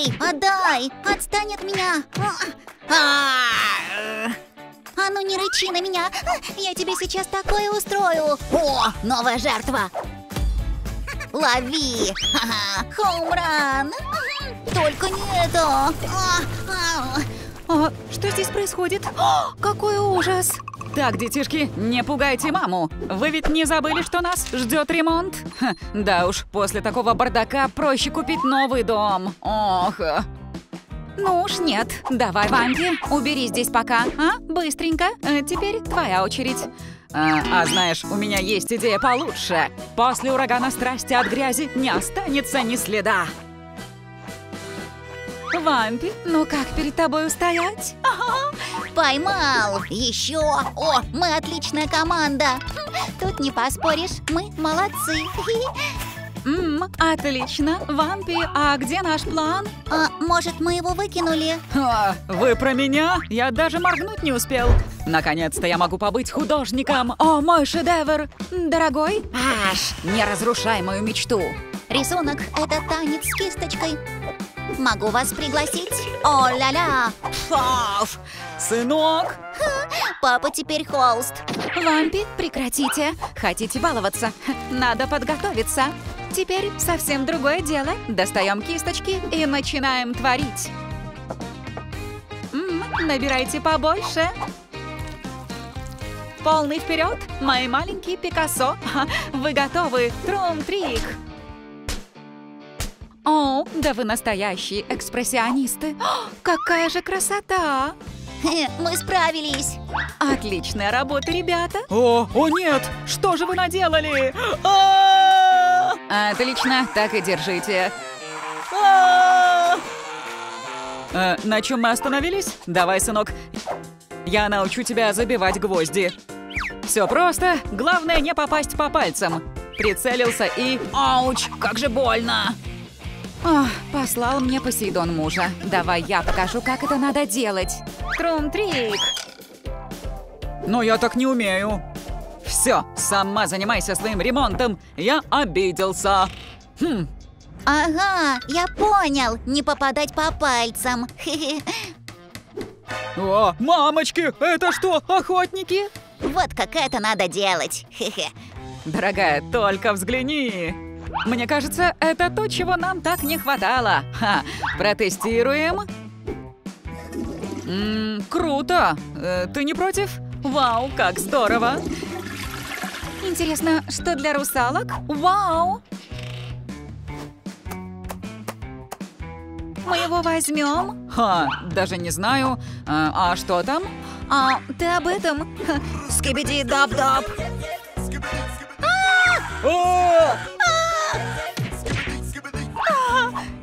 Эй, отдай! Отстань от меня! А ну не рычи на меня! Я тебе сейчас такое устрою! О, новая жертва! Лови! Хоумран! Только не это! А, а. А, что здесь происходит? Какой ужас! Так, детишки, не пугайте маму. Вы ведь не забыли, что нас ждет ремонт? Ха, да уж, после такого бардака проще купить новый дом. Ох. Ну уж нет. Давай, Ванди, убери здесь пока, а? Быстренько. Э, Теперь твоя очередь. А, а знаешь, у меня есть идея получше. После урагана страсти от грязи не останется ни следа. Вампи, ну как перед тобой устоять? Ага, поймал! Еще! О, мы отличная команда! Тут не поспоришь, мы молодцы! Ммм, отлично. Вампи, а где наш план? А, может, мы его выкинули? А, вы про меня? Я даже моргнуть не успел. Наконец-то я могу побыть художником. О, мой шедевр! Дорогой, аж, не разрушай мою мечту. Рисунок — это танец с кисточкой. Могу вас пригласить? О-ля-ля! Фав! Сынок! Папа теперь холст. Вампи, прекратите. Хотите баловаться? Надо подготовиться. Теперь совсем другое дело. Достаем кисточки и начинаем творить. М, набирайте побольше. Полный вперед, мои маленькие Пикассо. Вы готовы? Трум-трик. О, да вы настоящие экспрессионисты. О, какая же красота! Мы справились. Отличная работа, ребята. О, о нет, что же вы наделали? А! Отлично, так и держите. А! Э, на чем мы остановились? Давай, сынок, я научу тебя забивать гвозди. Все просто, главное не попасть по пальцам. Прицелился и... Ауч, как же больно! Ох, послал мне Посейдон мужа. Давай я покажу, как это надо делать. Трум-трик. Но я так не умею. Все, сама занимайся своим ремонтом. Я обиделся. Хм. Ага, я понял. Не попадать по пальцам. О, мамочки, это что, охотники? Вот как это надо делать. Дорогая, только взгляни. Мне кажется, это то, чего нам так не хватало. Ха, протестируем. М -м, круто! Э, ты не против? Вау, как здорово! Интересно, что для русалок? Вау! Мы его возьмем? Ха, даже не знаю. А, а что там? А, ты об этом? Скибиди даб даб.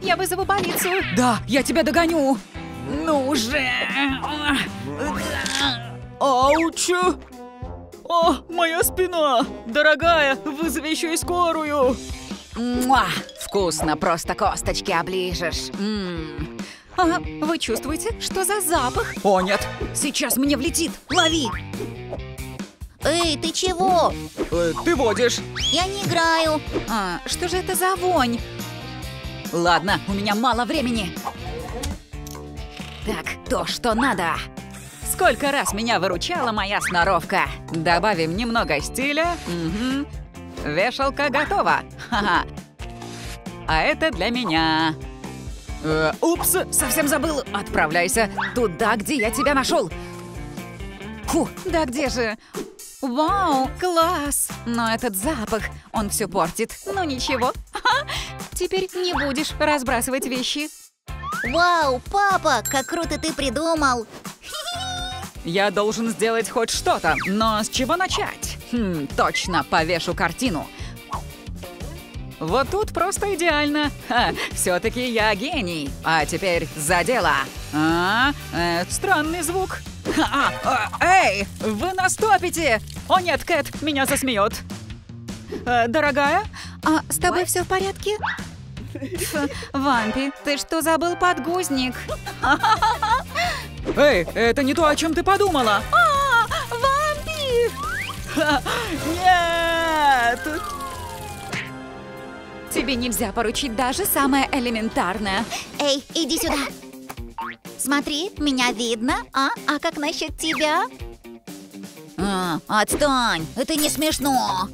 Я вызову полицию. Да, я тебя догоню. Ну же. Ауч! О, моя спина! Дорогая, вызови еще и скорую! Муа! Вкусно, просто косточки оближешь. М А, вы чувствуете, что за запах? О, нет! Сейчас мне влетит! Лови! Эй, ты чего? Э, ты водишь. Я не играю. А, что же это за вонь? Ладно, у меня мало времени. Так, то, что надо. Сколько раз меня выручала моя сноровка. Добавим немного стиля. Угу. Вешалка готова. Ха-ха. А это для меня. Э, упс, совсем забыл. Отправляйся туда, где я тебя нашел. Фу, да где же? Вау, класс! Но этот запах, он все портит. Ну ничего. Ха, теперь не будешь разбрасывать вещи. Вау, папа, как круто ты придумал. Я должен сделать хоть что-то, но с чего начать? Хм, точно, повешу картину. Вот тут просто идеально. Все-таки я гений. А теперь за дело. А, э, странный звук. А, а, эй, вы настопите! О нет, Кэт, меня засмеет. Э, дорогая, а с тобой все в порядке? Ф, Вампи, ты что забыл подгузник? Эй, это не то, о чем ты подумала. А, Вампи! Нет! Тебе нельзя поручить даже самое элементарное. Эй, иди сюда. Смотри, меня видно, а? А как насчет тебя? А, отстань, это не смешно.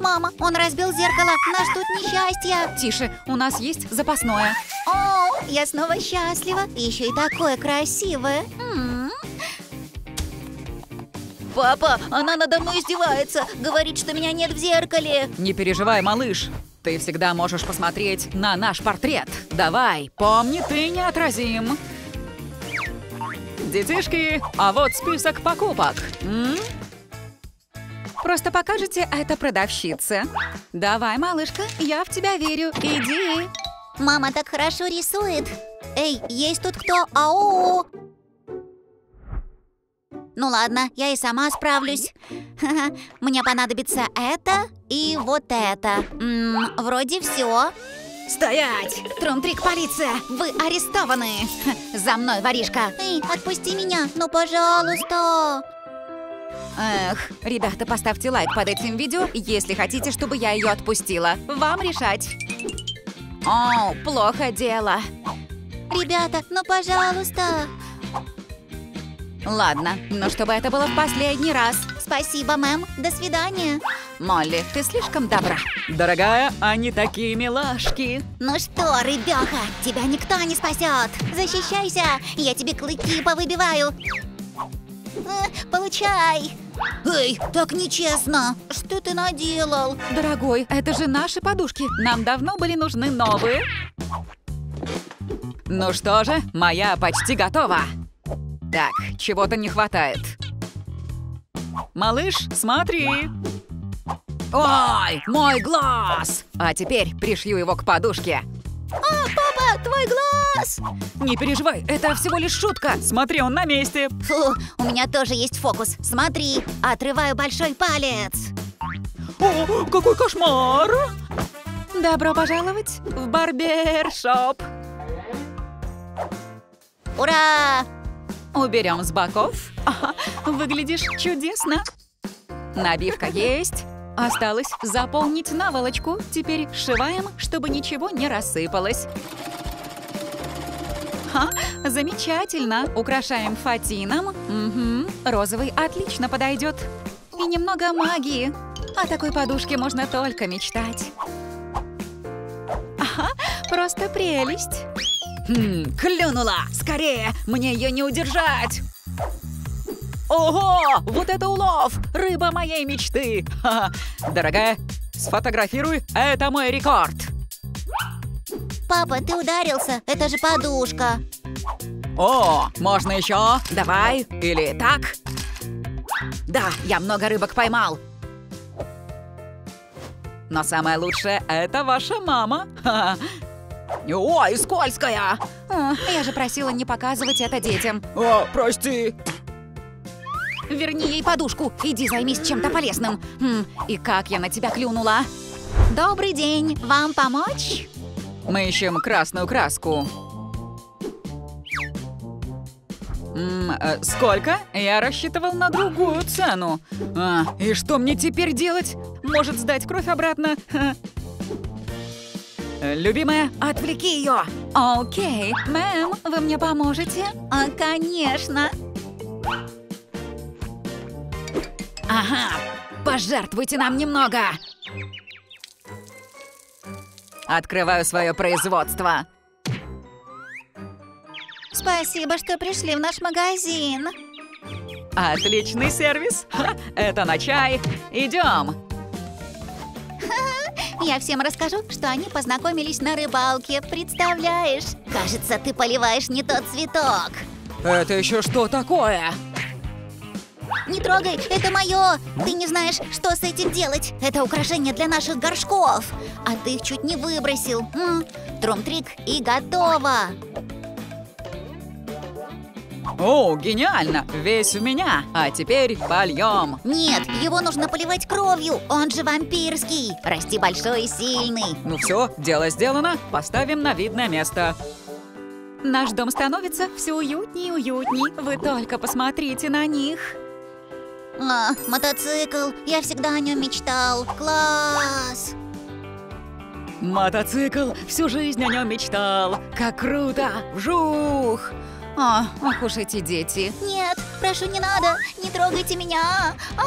Мама, он разбил зеркало, нас ждут несчастья. Тише, у нас есть запасное. О, я снова счастлива. Еще и такое красивое. М -м. Папа, она надо мной издевается. Говорит, что меня нет в зеркале. Не переживай, малыш. Ты всегда можешь посмотреть на наш портрет. Давай, помни, ты неотразим. Детишки, а вот список покупок. М? Просто покажете это продавщице. Давай, малышка, я в тебя верю. Иди. Мама так хорошо рисует. Эй, есть тут кто? Ау! Ну ладно, я и сама справлюсь. Мне понадобится это и вот это. М -м, вроде все. Стоять! Трум-трик, полиция! Вы арестованы! За мной, воришка! Эй, отпусти меня, ну пожалуйста! Эх, ребята, поставьте лайк под этим видео, если хотите, чтобы я ее отпустила. Вам решать. О, плохо дело. Ребята, ну пожалуйста! Ладно, но чтобы это было в последний раз. Спасибо, мэм. До свидания. Молли, ты слишком добра. Дорогая, они такие милашки. Ну что, рыбёха, тебя никто не спасет. Защищайся, я тебе клыки повыбиваю. Э, получай. Эй, так нечестно. Что ты наделал? Дорогой, это же наши подушки. Нам давно были нужны новые. Ну что же, моя почти готова. Так, чего-то не хватает. Малыш, смотри. Ой, мой глаз! А теперь пришью его к подушке. А, папа, твой глаз! Не переживай, это всего лишь шутка. Смотри, он на месте. Фу, у меня тоже есть фокус. Смотри, отрываю большой палец. О, какой кошмар! Добро пожаловать в барбершоп. Ура! Уберем с боков. Выглядишь чудесно. Набивка есть. Осталось заполнить наволочку. Теперь сшиваем, чтобы ничего не рассыпалось. Ха, замечательно. Украшаем фатином. Угу, розовый отлично подойдет. И немного магии. О такой подушке можно только мечтать. Ага, просто прелесть. Хм, клюнула! Скорее! Мне ее не удержать! Ого! Вот это улов! Рыба моей мечты! Ха -ха. Дорогая, сфотографируй, это мой рекорд! Папа, ты ударился, это же подушка. О, можно еще? Давай, или так? Да, я много рыбок поймал. Но самое лучшее – это ваша мама. Ха -ха. Ой, скользкая! О, я же просила не показывать это детям. О, прости. Верни ей подушку. Иди займись чем-то полезным. Хм, и как я на тебя клюнула? Добрый день. Вам помочь? Мы ищем красную краску. М э, сколько? Я рассчитывал на другую цену. А, и что мне теперь делать? Может, сдать кровь обратно? Любимая, отвлеки ее! Окей, мэм, вы мне поможете? А, конечно. Ага, пожертвуйте нам немного. Открываю свое производство. Спасибо, что пришли в наш магазин. Отличный сервис. Ха, это на чай. Идем. Я всем расскажу, что они познакомились на рыбалке. Представляешь? Кажется, ты поливаешь не тот цветок. Это еще что такое? Не трогай, это мое! Ты не знаешь, что с этим делать. Это украшение для наших горшков. А ты их чуть не выбросил. Трум-трик и готово. О, гениально! Весь в меня! А теперь польем! Нет, его нужно поливать кровью, он же вампирский! Расти большой и сильный! Ну все, дело сделано, поставим на видное место. Наш дом становится все уютнее и уютней. Вы только посмотрите на них. А, мотоцикл, я всегда о нем мечтал. Класс! Мотоцикл! Всю жизнь о нем мечтал! Как круто! Вжух! А, ох уж эти дети. Нет, прошу, не надо, не трогайте меня. А -а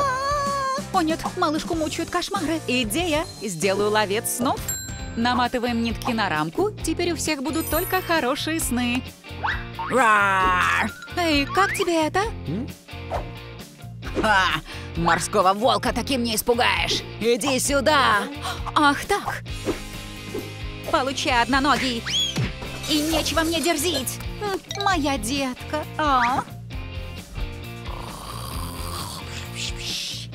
-а. О нет, малышку мучают кошмары. Идея! Сделаю ловец снов. Наматываем нитки на рамку. Теперь у всех будут только хорошие сны. Рар! Эй, как тебе это? А, морского волка таким не испугаешь. Иди сюда. Ах так. Получай одноногий. И нечего мне дерзить. Моя детка. А?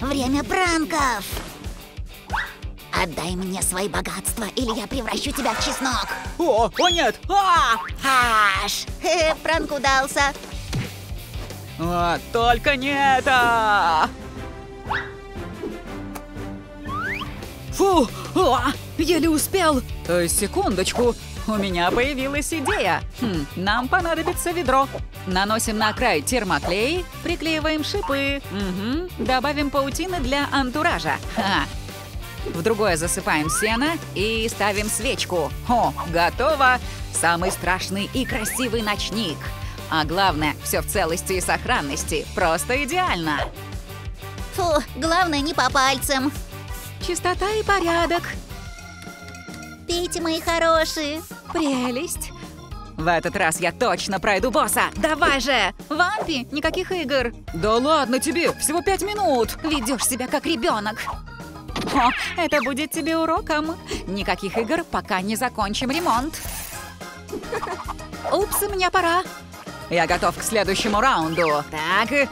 Время пранков. Отдай мне свои богатства, или я превращу тебя в чеснок. О, о нет! А! Аш! Пранк удался. А, только не это! Фу! А, еле успел! Э, секундочку, у меня появилась идея. Хм, нам понадобится ведро. Наносим на край термоклей, приклеиваем шипы. Угу. Добавим паутины для антуража. Ха. В другое засыпаем сено и ставим свечку. О, готово! Самый страшный и красивый ночник. А главное, все в целости и сохранности. Просто идеально. Фу, главное не по пальцам. Чистота и порядок. Пейте, мои хорошие. Прелесть. В этот раз я точно пройду босса. Давай же! Вампи, никаких игр. Да ладно тебе, всего пять минут. Ведешь себя как ребенок. О, это будет тебе уроком. Никаких игр, пока не закончим ремонт. Упс, мне пора. Я готов к следующему раунду. Так.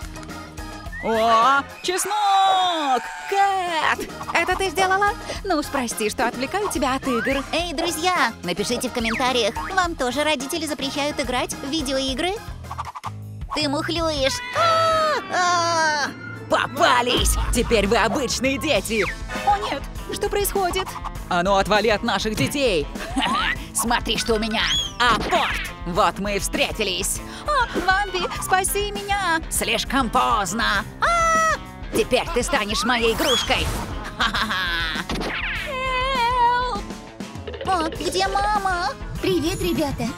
О, чеснок! Кэт! Это ты сделала? Ну уж прости, что отвлекаю тебя от игр. Эй, друзья, напишите в комментариях, вам тоже родители запрещают играть в видеоигры? Ты мухлюешь. А -а -а! Попались! Теперь вы обычные дети! О нет, что происходит? А ну отвали от наших детей! Смотри, что у меня! Апорт! Вот мы и встретились! А, Вампи, спаси меня! Слишком поздно! А -а -а! Теперь ты станешь моей игрушкой! О, где мама? Привет, ребята!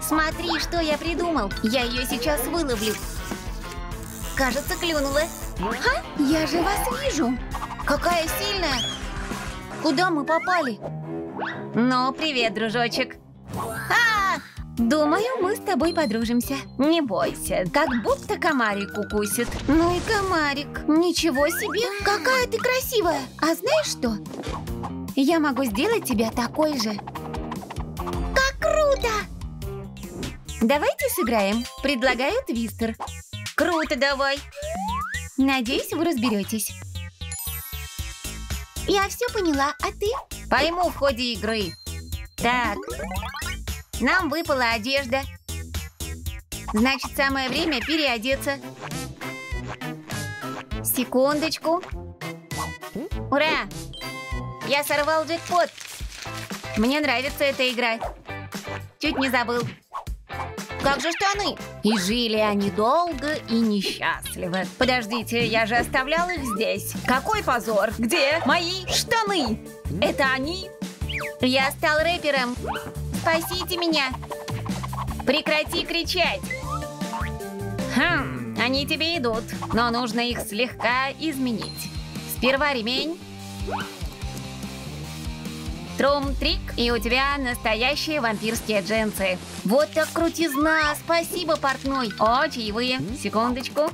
Смотри, что я придумал! Я ее сейчас выловлю! Кажется, клюнула. Ха, я же вас вижу. Какая сильная. Куда мы попали? Ну, привет, дружочек. А! Думаю, мы с тобой подружимся. Не бойся, как будто комарик укусит. Ну и комарик. Ничего себе, какая ты красивая. А знаешь что? Я могу сделать тебя такой же. Как круто! Давайте сыграем. Предлагаю твистер. Круто давай. Надеюсь, вы разберетесь. Я все поняла, а ты? Пойму в ходе игры. Так, нам выпала одежда. Значит, самое время переодеться. Секундочку. Ура! Я сорвал джекпот. Мне нравится эта игра. Чуть не забыл. Как же штаны? И жили они долго и несчастливо. Подождите, я же оставлял их здесь. Какой позор! Где мои штаны? Это они? Я стал рэпером. Спасите меня. Прекрати кричать. Хм, они тебе идут, но нужно их слегка изменить. Сперва ремень. Трум-трик, и у тебя настоящие вампирские джинсы. Вот так крутизна! Спасибо, портной! О, чаевые! Секундочку.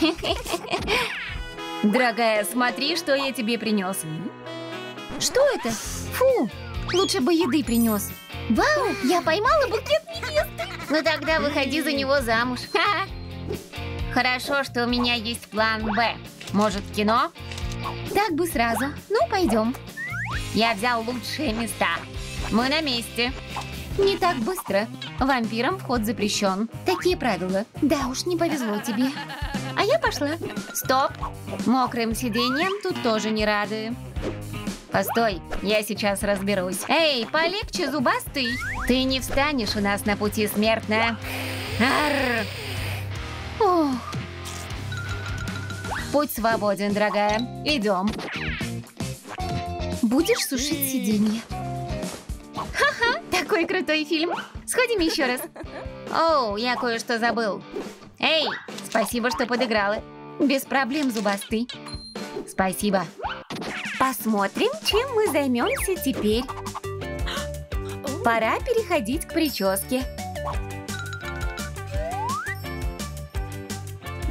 Дорогая, смотри, что я тебе принес. Что это? Фу! Лучше бы еды принес. Вау, я поймала букет невесты. Ну тогда выходи за него замуж. Хорошо, что у меня есть план Б. Может, кино? Так бы сразу. Ну, пойдем. Я взял лучшие места. Мы на месте. Не так быстро. Вампирам вход запрещен. Такие правила. Да уж, не повезло тебе. А я пошла. Стоп. Мокрым сиденьем тут тоже не рады. Постой, я сейчас разберусь. Эй, полегче, зубастый. Ты не встанешь у нас на пути, смертная. Путь свободен, дорогая. Идем. будешь сушить сиденье. Ха-ха, такой крутой фильм. Сходим еще раз. Оу, я кое-что забыл. Эй, спасибо, что подыграла. Без проблем, зубастый. Спасибо. Посмотрим, чем мы займемся теперь. Пора переходить к прическе.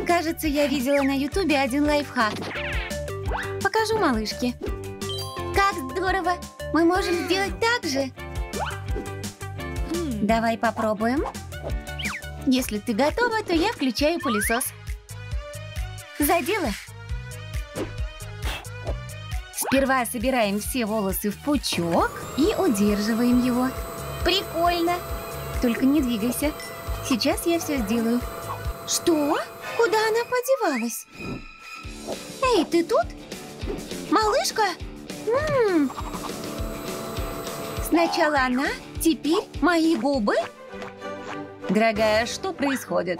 Кажется, я видела на ютубе один лайфхак. Покажу малышке. Как здорово! Мы можем сделать так же. Давай попробуем. Если ты готова, то я включаю пылесос. За дело! Сперва собираем все волосы в пучок и удерживаем его. Прикольно! Только не двигайся. Сейчас я все сделаю. Что? Куда она подевалась? Эй, ты тут? Малышка? М -м. Сначала она, теперь мои губы? Дорогая, что происходит?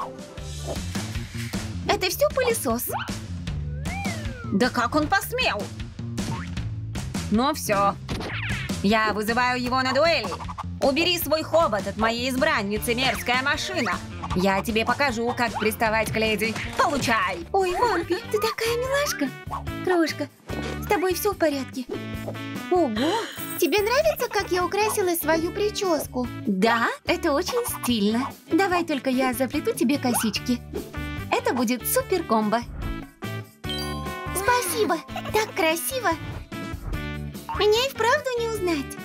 Это все пылесос. Да как он посмел? Ну все. Я вызываю его на дуэли. Убери свой хобот от моей избранницы, мерзкая машина. Я тебе покажу, как приставать к леди. Получай! Ой, Вампи, ты такая милашка. Крошка, с тобой все в порядке? Ого! Тебе нравится, как я украсила свою прическу? Да, это очень стильно. Давай только я заплету тебе косички. Это будет супер комбо. Спасибо, так красиво. Меня и вправду не узнать.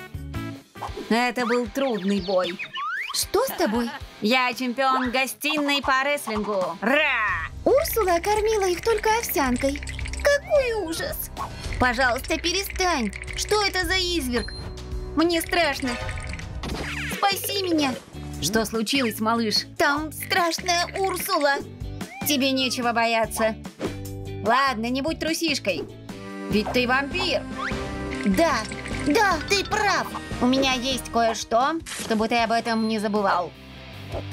Это был трудный бой. Что с тобой? Я чемпион гостиной по рестлингу. Ра! Урсула кормила их только овсянкой. Какой ужас! Пожалуйста, перестань. Что это за изверг? Мне страшно. Спаси меня. Что случилось, малыш? Там страшная Урсула. Тебе нечего бояться. Ладно, не будь трусишкой. Ведь ты вампир. Да, да, ты прав. У меня есть кое-что, чтобы ты об этом не забывал.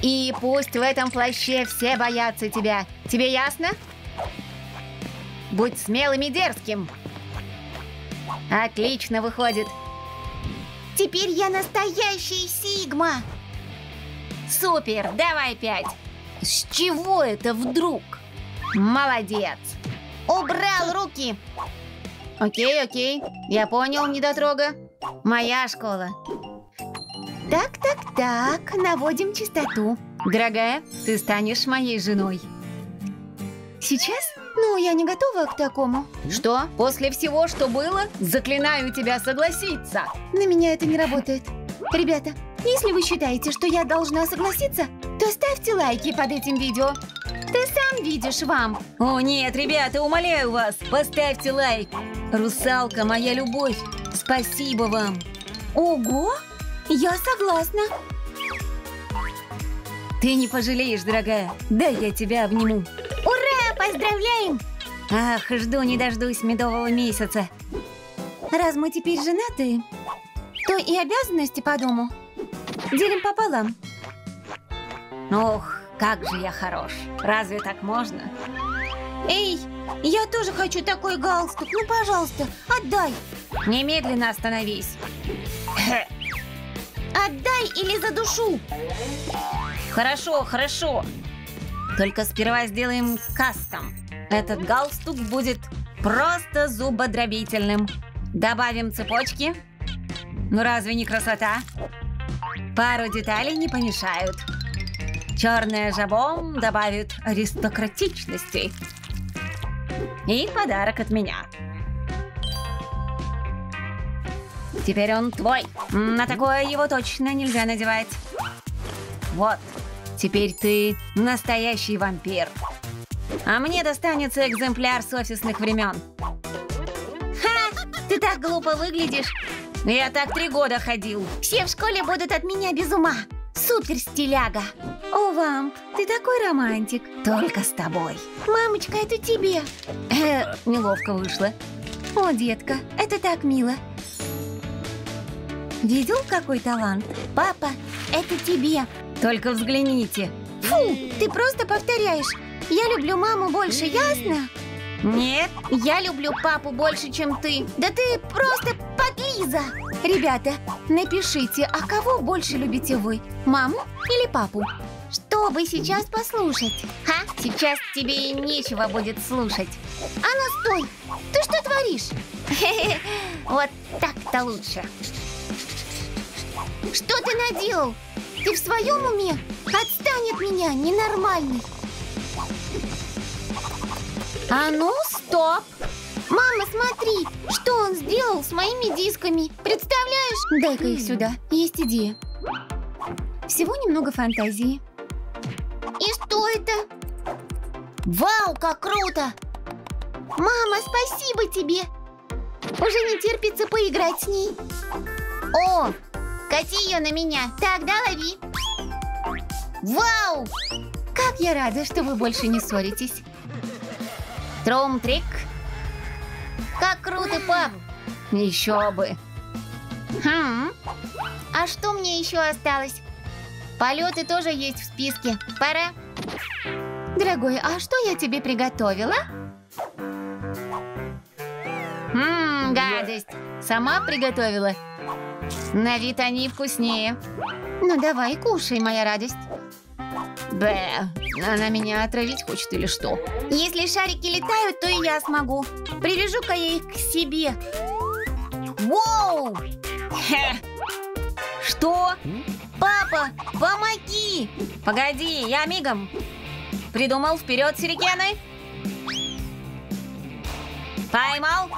И пусть в этом плаще все боятся тебя. Тебе ясно? Будь смелым и дерзким. Отлично выходит. Теперь я настоящий Сигма. Супер, давай пять. С чего это вдруг? Молодец. Убрал руки. Окей, окей. Я понял, недотрога. Моя школа. Так, так, так. Наводим чистоту. Дорогая, ты станешь моей женой. Сейчас? Ну, я не готова к такому. Что? После всего, что было, заклинаю тебя согласиться. На меня это не работает. Ребята, если вы считаете, что я должна согласиться, то ставьте лайки под этим видео. Ты сам видишь вам. О нет, ребята, умоляю вас, поставьте лайк. Русалка, моя любовь, спасибо вам. Ого, я согласна. Ты не пожалеешь, дорогая. Да я тебя обниму. Ура, поздравляем! Ах, жду не дождусь медового месяца. Раз мы теперь женаты, то и обязанности по дому делим пополам. Ох, как же я хорош. Разве так можно? Эй, я тоже хочу такой галстук. Ну, пожалуйста, отдай. Немедленно остановись. Отдай или задушу. Хорошо, хорошо. Только сперва сделаем кастом. Этот галстук будет просто зубодробительным. Добавим цепочки. Ну разве не красота? Пару деталей не помешают. Черное жабом добавит аристократичности. И подарок от меня. Теперь он твой. На такое его точно нельзя надевать. Вот, теперь ты настоящий вампир. А мне достанется экземпляр с офисных времен. Ха! Ты так глупо выглядишь. Я так три года ходил. Все в школе будут от меня без ума. Супер стиляга. О, Вамп, ты такой романтик. Только с тобой. Мамочка, это тебе. Э, неловко вышло. О, детка, это так мило. Видел, какой талант? Папа, это тебе. Только взгляните. Фу, ты просто повторяешь. Я люблю маму больше, ясно? Нет. Я люблю папу больше, чем ты. Да ты просто под подлиза! Ребята, напишите, а кого больше любите вы? Маму или папу? Чтобы сейчас послушать. Ха, сейчас тебе и нечего будет слушать. А ну стой! Ты что творишь? Вот так-то лучше. Что ты наделал? Ты в своем уме? Отстань от меня, ненормальный. А ну, стоп! Мама, смотри, что он сделал с моими дисками. Представляешь? Дай-ка их сюда. Есть идея. Всего немного фантазии. И что это? Вау, как круто! Мама, спасибо тебе! Уже не терпится поиграть с ней. О, кати ее на меня. Тогда лови. Вау! Как я рада, что вы больше не ссоритесь. Тром-трик. Как круто, пап! Еще бы. Хм. А что мне еще осталось? Полеты тоже есть в списке. Пора. Дорогой, а что я тебе приготовила? Ммм, гадость. Сама приготовила. На вид они вкуснее. Ну давай, кушай, моя радость. Б, она меня отравить хочет или что? Если шарики летают, то и я смогу. Привяжу-ка я их к себе. Воу! Хе. Что? Папа, помоги! Погоди, я мигом. Придумал вперед, сирикены. Поймал?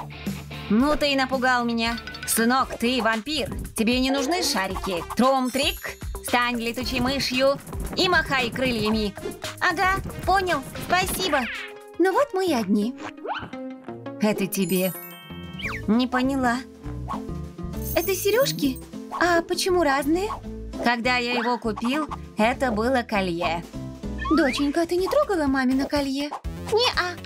Ну ты и напугал меня. Сынок, ты вампир. Тебе не нужны шарики. Тром-трик, стань летучей мышью и махай крыльями. Ага, понял, спасибо. Ну вот мы и одни. Это тебе. Не поняла. Это сережки? А почему разные? Когда я его купил, это было колье. Доченька, ты не трогала мамино колье? Не-а.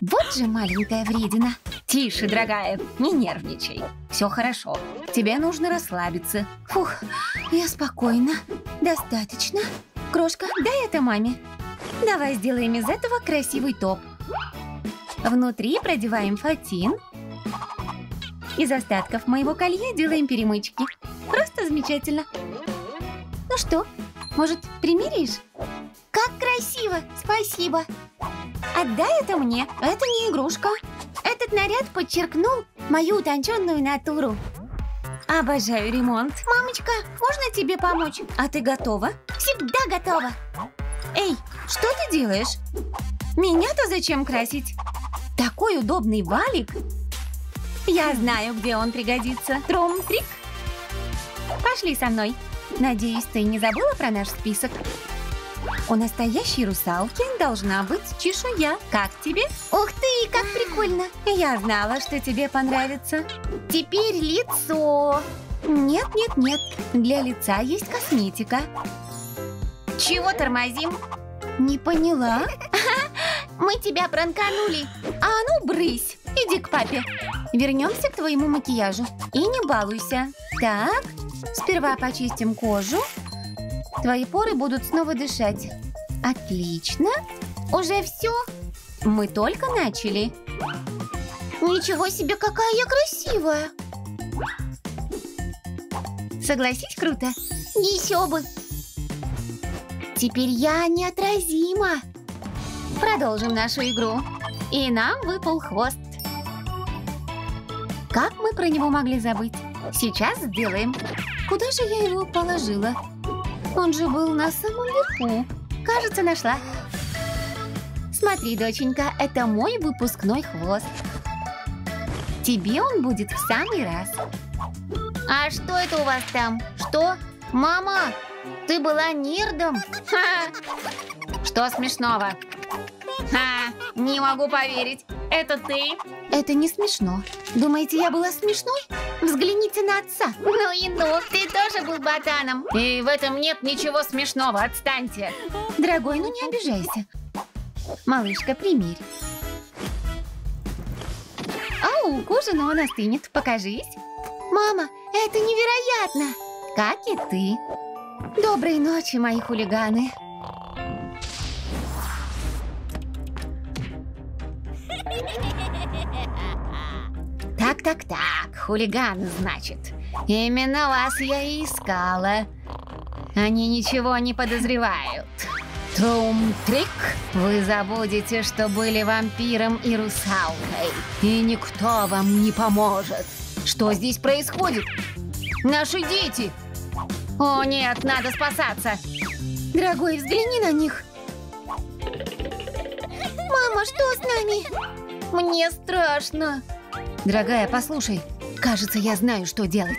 Вот же маленькая вредина. Тише, дорогая, не нервничай. Все хорошо. Тебе нужно расслабиться. Фух, я спокойна. Достаточно. Крошка, дай это маме. Давай сделаем из этого красивый топ. Внутри продеваем фатин. Из остатков моего колье делаем перемычки. Просто замечательно. Ну что, может, примеришь? Как красиво! Спасибо! Отдай это мне. Это не игрушка. Этот наряд подчеркнул мою утонченную натуру. Обожаю ремонт. Мамочка, можно тебе помочь? А ты готова? Всегда готова. Эй, что ты делаешь? Меня-то зачем красить? Такой удобный валик. Я знаю, где он пригодится. Тром-трик. Пошли со мной. Надеюсь, ты не забыла про наш список? У настоящей русалки должна быть чешуя. Как тебе? Ух ты, как прикольно! Я знала, что тебе понравится. Теперь лицо. Нет, нет, нет. Для лица есть косметика. Чего тормозим? Не поняла. Мы тебя пранканули. А ну, брысь. Иди к папе. Вернемся к твоему макияжу. И не балуйся. Так, сперва почистим кожу. Твои поры будут снова дышать. Отлично. Уже все? Мы только начали. Ничего себе, какая я красивая. Согласись, круто? Еще бы. Теперь я неотразима. Продолжим нашу игру. И нам выпал хвост. Как мы про него могли забыть? Сейчас сделаем. Куда же я его положила? Он же был на самом верху. Кажется, нашла. Смотри, доченька, это мой выпускной хвост. Тебе он будет в самый раз. А что это у вас там? Что? Мама, ты была нердом? Ха! Что смешного? Ха, не могу поверить. Это ты? Это не смешно. Думаете, я была смешной? Взгляните на отца. Ну и ну, ты тоже был ботаном. И в этом нет ничего смешного, отстаньте. Дорогой, ну не обижайся. Малышка, примерь. Ау, к ужину он остынет. Покажись. Мама, это невероятно. Как и ты. Доброй ночи, мои хулиганы. Так, так, так. хулиганы, значит. Именно вас я и искала. Они ничего не подозревают. Трум-трик, вы забудете, что были вампиром и русалкой. И никто вам не поможет. Что здесь происходит? Наши дети! О нет, надо спасаться! Дорогой, взгляни на них. Мама, что с нами? Мне страшно. Дорогая, послушай, кажется, я знаю, что делать.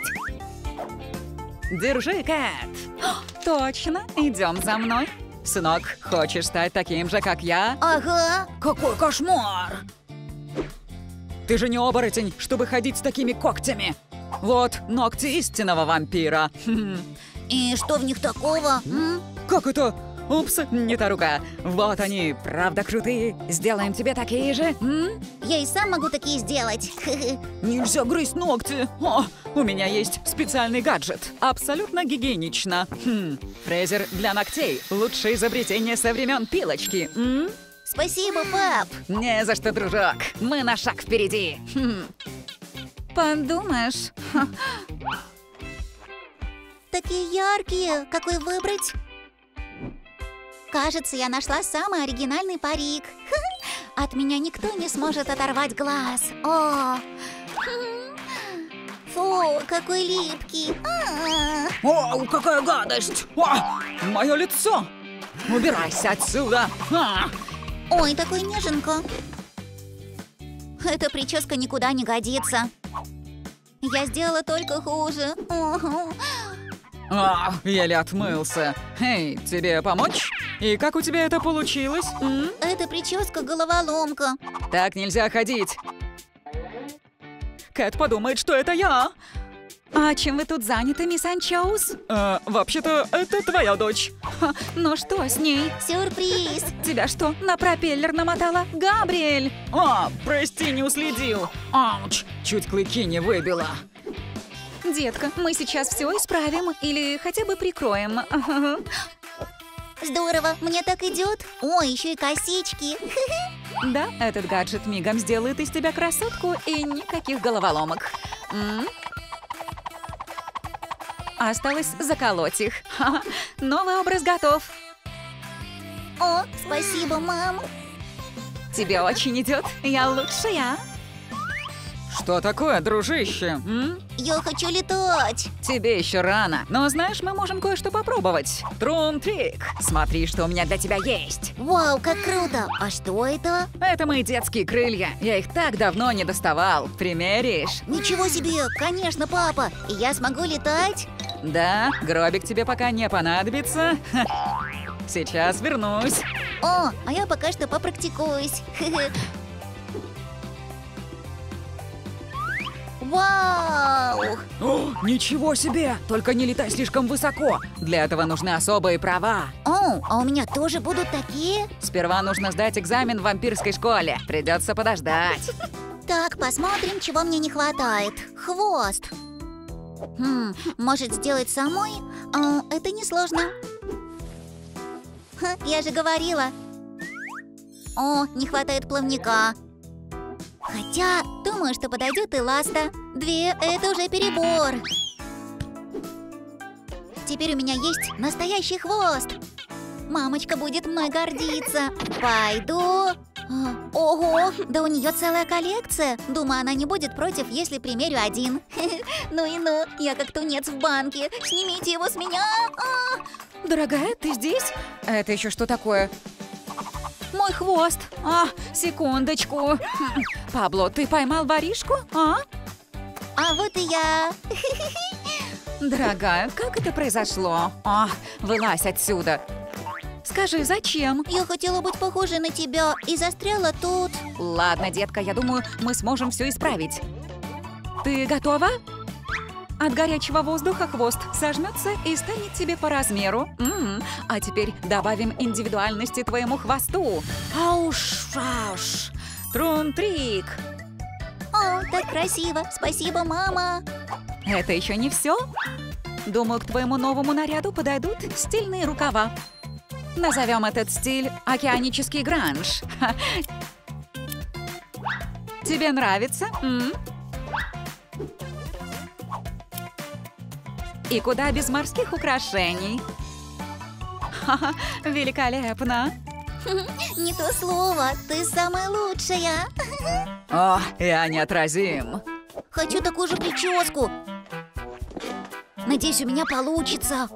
Держи, Кэт. Точно, идем за мной. Сынок, хочешь стать таким же, как я? Ага. Какой кошмар! Ты же не оборотень, чтобы ходить с такими когтями. Вот ногти истинного вампира. И что в них такого? Как это? Упс, не та рука. Вот они, правда крутые. Сделаем тебе такие же. м? Я и сам могу такие сделать. Нельзя грызть ногти. О, у меня есть специальный гаджет. Абсолютно гигиенично. Хм, фрезер для ногтей. Лучшее изобретение со времен пилочки. м? Спасибо, пап. Не за что, дружок. Мы на шаг впереди. Хм. Подумаешь. Такие яркие. Какой выбрать? Кажется, я нашла самый оригинальный парик. От меня никто не сможет оторвать глаз. О! Фу, какой липкий. А! О, какая гадость! О, мое лицо! Убирайся отсюда! А! Ой, такой неженка. Эта прическа никуда не годится. Я сделала только хуже. А, еле отмылся. Эй, тебе помочь? И как у тебя это получилось? м? Эта прическа головоломка. Так нельзя ходить. Кэт подумает, что это я. А чем вы тут заняты, мисс Анчоус? Э, вообще-то, это твоя дочь. Ха, ну что с ней? Сюрприз. Тебя что, на пропеллер намотала? Габриэль! А, прости, не уследил. Ауч, чуть клыки не выбила. Детка, мы сейчас все исправим или хотя бы прикроем. Здорово, мне так идет. О, еще и косички. Да, этот гаджет мигом сделает из тебя красотку и никаких головоломок. М? Осталось заколоть их. Ха-ха. Новый образ готов. О, спасибо, мам. Тебе очень идет. Я лучшая. Что такое, дружище? М? Я хочу летать. Тебе еще рано. Но знаешь, мы можем кое-что попробовать. Трун-трик. Смотри, что у меня для тебя есть. Вау, как круто. А что это? Это мои детские крылья. Я их так давно не доставал. Примеришь? Ничего себе, конечно, папа. Я смогу летать? Да, гробик тебе пока не понадобится. Сейчас вернусь. О, а я пока что попрактикуюсь. Вау! О, ничего себе! Только не летай слишком высоко. Для этого нужны особые права. О, а у меня тоже будут такие? Сперва нужно сдать экзамен в вампирской школе. Придется подождать. Так, посмотрим, чего мне не хватает. Хвост. Хм, может сделать самой? А, это несложно. Ха, я же говорила. О, не хватает плавника. Хотя, думаю, что подойдет и ласта. Две – это уже перебор. Теперь у меня есть настоящий хвост. Мамочка будет мной гордиться. Пойду. А, Ого, да у нее целая коллекция. Думаю, она не будет против, если примерю один. Ну и ну, я как тунец в банке. Снимите его с меня. А! Дорогая, ты здесь? Это еще что такое? Мой хвост. А, секундочку. Пабло, ты поймал воришку? А? А вот и я. Дорогая, как это произошло? А, вылазь отсюда. Скажи, зачем? Я хотела быть похожей на тебя и застряла тут. Ладно, детка, я думаю, мы сможем все исправить. Ты готова? От горячего воздуха хвост сожмется и станет тебе по размеру. М, А теперь добавим индивидуальности твоему хвосту. Ауш, ауш. Трун-трик. О, так красиво. Спасибо, мама. Это еще не все. Думаю, к твоему новому наряду подойдут стильные рукава. Назовем этот стиль океанический гранж. Ха. Тебе нравится? М? И куда без морских украшений? Ха-ха, великолепно. Не то слово, ты самая лучшая. О, я неотразим. Хочу такую же прическу. Надеюсь, у меня получится.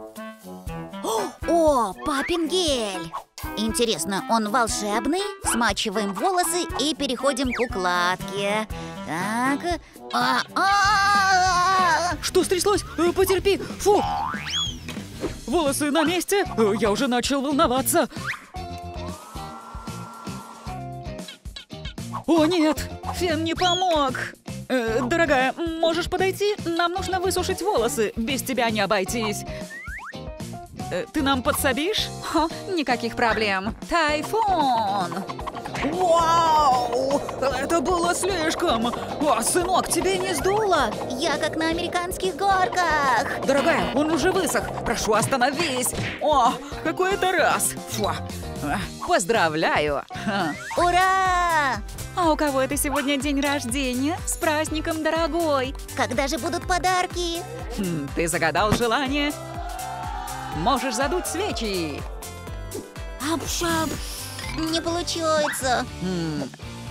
О, папин гель. Интересно, он волшебный? Смачиваем волосы и переходим к укладке. Так. А, а, Что стряслось? Э, Потерпи. Фу. Волосы на месте? Э, Я уже начал волноваться. О, нет! Фен не помог! Э, дорогая, можешь подойти? Нам нужно высушить волосы. Без тебя не обойтись. Э, ты нам подсобишь? Хо, никаких проблем. Тайфун! Вау! Это было слишком! О, сынок, тебе не сдуло? Я как на американских горках. Дорогая, он уже высох. Прошу, остановись. О, какой это раз. Фу. А, Поздравляю. Ура! А у кого это сегодня день рождения? С праздником, дорогой. Когда же будут подарки? Хм, ты загадал желание? Можешь задуть свечи. Апшап. Не получается. Хм,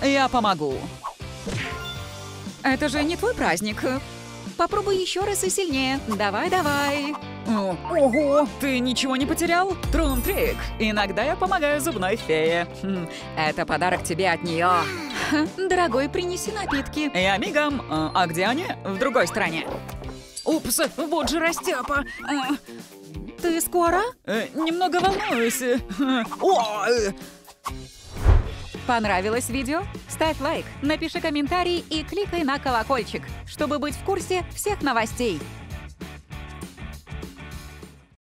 я помогу. Это же не твой праздник. Попробуй еще раз и сильнее. Давай, давай. О, Ого, ты ничего не потерял? Трум-трик. Иногда я помогаю зубной фее. Хм, Это подарок тебе от нее. Дорогой, принеси напитки. Я мигом. А, А где они? В другой стране. Упс, вот же растяпа. А, Ты скоро? Э, Немного волнуюсь. О, э, Понравилось видео? Ставь лайк, напиши комментарий и кликай на колокольчик, чтобы быть в курсе всех новостей.